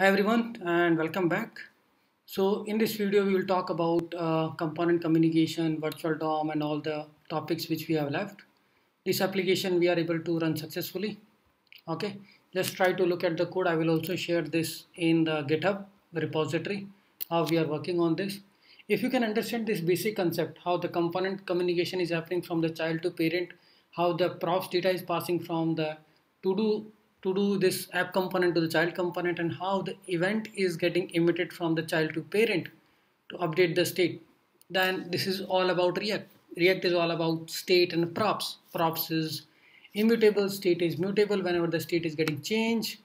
Hi everyone and welcome back. So in this video we will talk about uh, component communication, virtual DOM and all the topics which we have left. This application we are able to run successfully. Okay, just try to look at the code. I will also share this in the GitHub repository how we are working on this. If you can understand this basic concept, how the component communication is happening from the child to parent, how the props data is passing from the to do to do this app component to the child component and how the event is getting emitted from the child to parent to update the state. Then this is all about react. React is all about state and props. Props is immutable state is mutable. Whenever the state is getting changed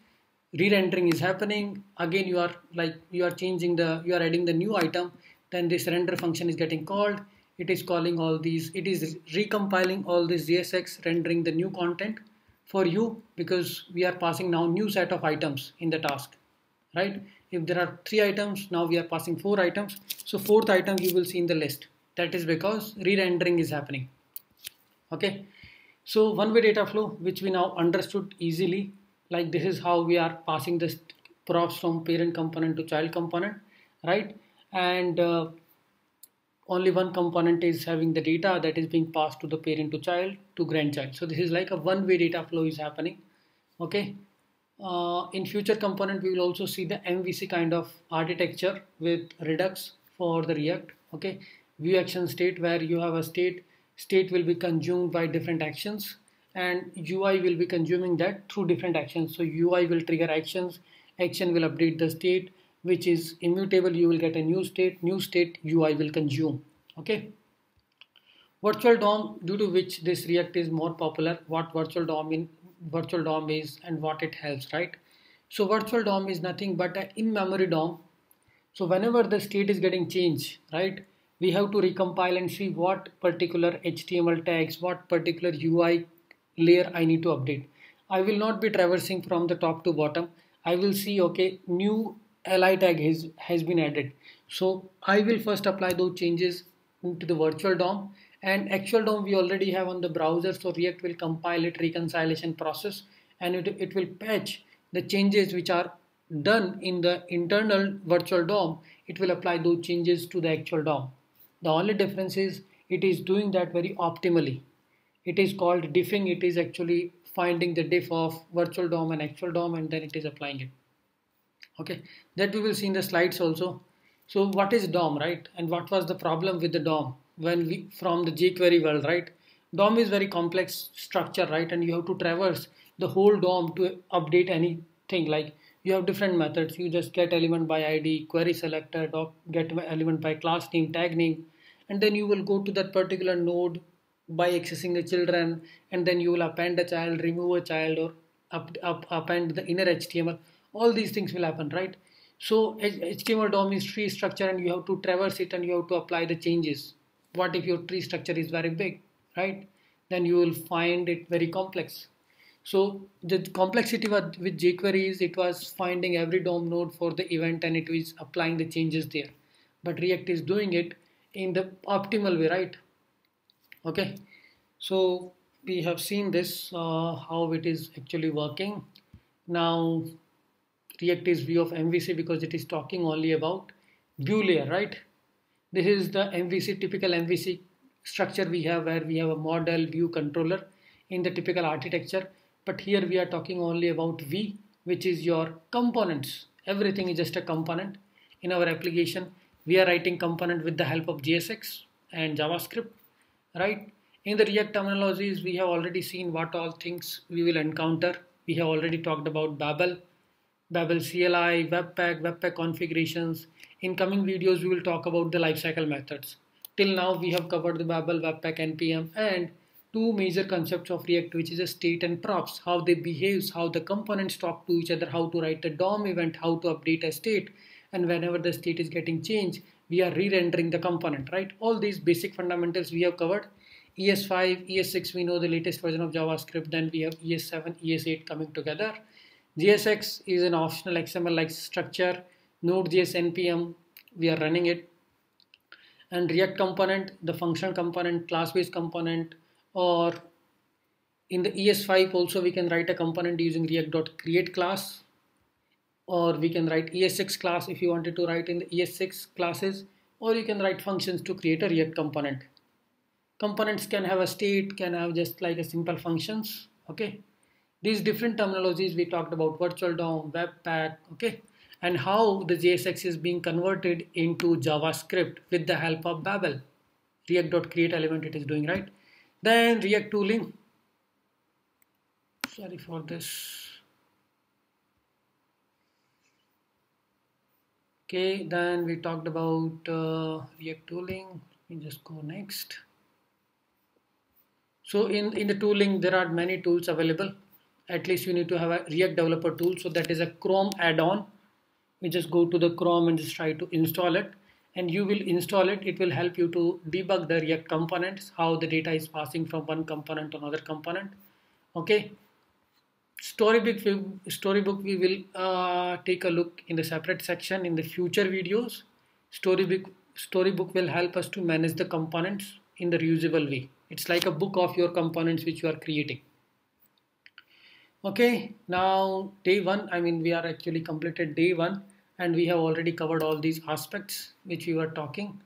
re-rendering is happening. Again you are like you are changing the you are adding the new item. Then this render function is getting called. It is calling all these it is recompiling all this JSX rendering the new content for you because we are passing now new set of items in the task right? If there are three items now we are passing four items. So fourth item you will see in the list. That is because re-rendering is happening. Okay? So one way data flow which we now understood easily like this is how we are passing the props from parent component to child component right? And uh, only one component is having the data that is being passed to the parent to child to grandchild. So this is like a one way data flow is happening okay? Uh, in future component we will also see the MVC kind of architecture with Redux for the React okay? View action state where you have a state state will be consumed by different actions and UI will be consuming that through different actions. So UI will trigger actions action will update the state which is immutable you will get a new state new state UI will consume. Okay? Virtual DOM due to which this react is more popular what virtual DOM in virtual DOM is and what it helps right? So virtual DOM is nothing but an in-memory DOM. So whenever the state is getting changed right we have to recompile and see what particular HTML tags what particular UI layer I need to update. I will not be traversing from the top to bottom. I will see okay new li tag has, has been added. So I will first apply those changes to the virtual DOM. And actual DOM we already have on the browser so React will compile it reconciliation process. And it, it will patch the changes which are done in the internal virtual DOM. It will apply those changes to the actual DOM. The only difference is it is doing that very optimally. It is called diffing. It is actually finding the diff of virtual DOM and actual DOM and then it is applying it okay. That we will see in the slides also. So what is DOM right? And what was the problem with the DOM when we from the jQuery world right? DOM is very complex structure right? And you have to traverse the whole DOM to update anything. Like you have different methods. You just get element by id query selector doc get element by class name tag name and then you will go to that particular node by accessing the children and then you will append a child remove a child or up, up, append the inner html all these things will happen right so html dom is tree structure and you have to traverse it and you have to apply the changes what if your tree structure is very big right then you will find it very complex so the complexity with jQuery is it was finding every DOM node for the event and it was applying the changes there. But React is doing it in the optimal way, right? Okay. So we have seen this, uh, how it is actually working. Now React is view of MVC because it is talking only about view layer, right? This is the MVC, typical MVC structure we have where we have a model view controller in the typical architecture. But here we are talking only about V, which is your components. Everything is just a component. In our application, we are writing component with the help of JSX and JavaScript, right? In the React terminologies, we have already seen what all things we will encounter. We have already talked about Babel, Babel CLI, Webpack, Webpack configurations. In coming videos, we will talk about the lifecycle methods. Till now, we have covered the Babel, Webpack, NPM, and two major concepts of React, which is a state and props, how they behave, how the components talk to each other, how to write a DOM event, how to update a state, and whenever the state is getting changed, we are re-rendering the component, right? All these basic fundamentals we have covered. ES5, ES6, we know the latest version of JavaScript, then we have ES7, ES8 coming together. JSX is an optional XML-like structure. Node.js NPM, we are running it. And React component, the function component, class-based component, or in the ES5 also we can write a component using react.create class. or we can write ES6 class if you wanted to write in the ES6 classes or you can write functions to create a React component. Components can have a state, can have just like a simple functions, okay? These different terminologies we talked about virtual DOM, Webpack, okay? And how the JSX is being converted into JavaScript with the help of Babel. React.create element it is doing, right? Then React tooling. Sorry for this. Okay, then we talked about uh, React tooling. Let me just go next. So in, in the tooling, there are many tools available. At least you need to have a React developer tool. So that is a Chrome add-on. We just go to the Chrome and just try to install it. And you will install it. It will help you to debug the React components, how the data is passing from one component to another component. Okay, storybook storybook we will uh, take a look in the separate section in the future videos storybook storybook will help us to manage the components in the reusable way it's like a book of your components which you are creating okay now day one i mean we are actually completed day one and we have already covered all these aspects which we were talking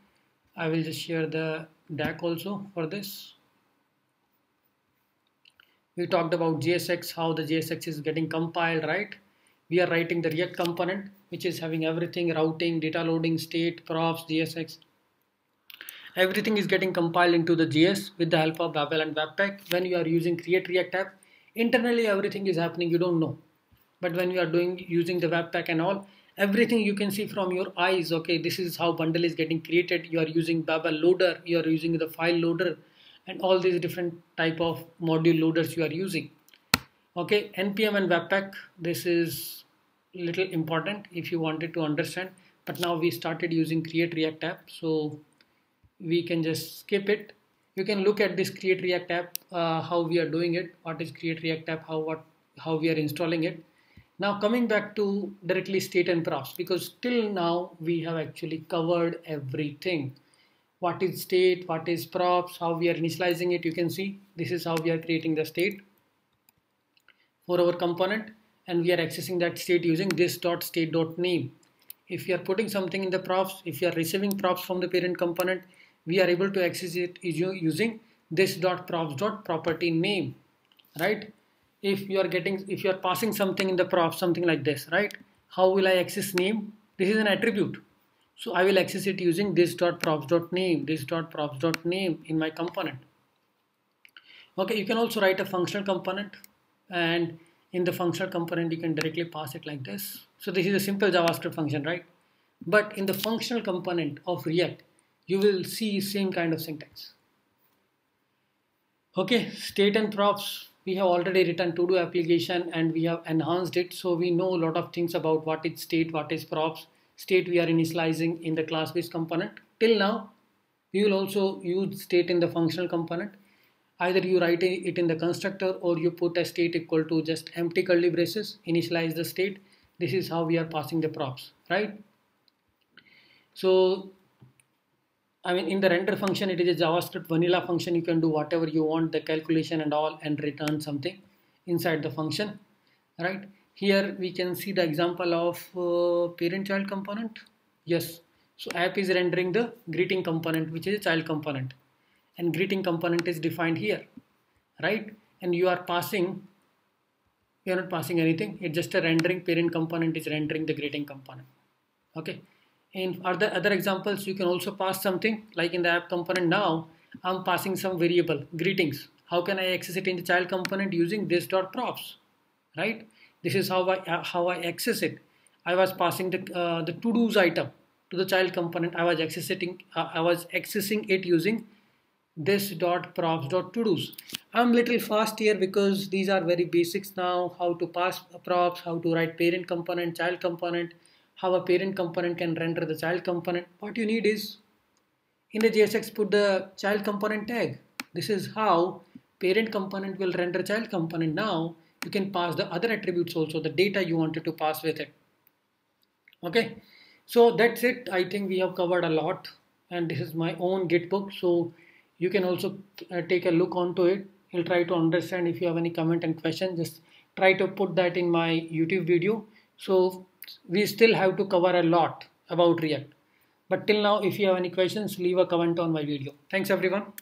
i will just share the deck also for this we talked about JSX, how the JSX is getting compiled, right? We are writing the React component, which is having everything, routing, data loading, state, props, JSX. Everything is getting compiled into the JS with the help of Babel and Webpack. When you are using Create React app, internally everything is happening, you don't know. But when you are doing using the Webpack and all, everything you can see from your eyes, okay, this is how bundle is getting created. You are using Babel loader, you are using the file loader, and all these different type of module loaders you are using okay npm and webpack this is little important if you wanted to understand but now we started using create react app so we can just skip it you can look at this create react app uh, how we are doing it what is create react app how what how we are installing it now coming back to directly state and props because till now we have actually covered everything what is state, what is props, how we are initializing it. You can see this is how we are creating the state for our component and we are accessing that state using this dot state dot name. If you are putting something in the props, if you are receiving props from the parent component, we are able to access it using this dot props dot property name, right? If you are getting, if you are passing something in the props, something like this, right? How will I access name? This is an attribute so I will access it using this dot props dot name, this dot props dot name in my component. Okay, you can also write a functional component and in the functional component you can directly pass it like this. So this is a simple JavaScript function, right? But in the functional component of React, you will see same kind of syntax. Okay, state and props, we have already written to do application and we have enhanced it. So we know a lot of things about what is state, what is props, state we are initializing in the class based component. Till now, we will also use state in the functional component. Either you write it in the constructor or you put a state equal to just empty curly braces, initialize the state. This is how we are passing the props, right? So, I mean, in the render function, it is a JavaScript vanilla function. You can do whatever you want, the calculation and all, and return something inside the function, right? Here we can see the example of uh, parent-child component. Yes, so app is rendering the greeting component, which is a child component. And greeting component is defined here, right? And you are passing, you are not passing anything. It's just a rendering parent component is rendering the greeting component. Okay. In other, other examples, you can also pass something like in the app component now, I'm passing some variable greetings. How can I access it in the child component using this dot props, right? This is how I how I access it. I was passing the uh, the to do's item to the child component. I was accessing uh, I was accessing it using this dot props dot to do's. I'm little fast here because these are very basics now. How to pass props, how to write parent component, child component, how a parent component can render the child component. What you need is in the JSX put the child component tag. This is how parent component will render child component. Now you can pass the other attributes also the data you wanted to pass with it okay so that's it i think we have covered a lot and this is my own gitbook so you can also uh, take a look onto it you'll try to understand if you have any comment and question just try to put that in my youtube video so we still have to cover a lot about React. But till now, if you have any questions, leave a comment on my video. Thanks everyone.